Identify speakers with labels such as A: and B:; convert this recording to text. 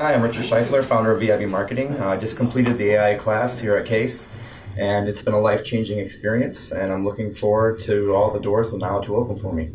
A: Hi, I'm Richard Scheifler, founder of VIB Marketing. Uh, I just completed the AI class here at Case, and it's been a life changing experience, and I'm looking forward to all the doors and now will open for me.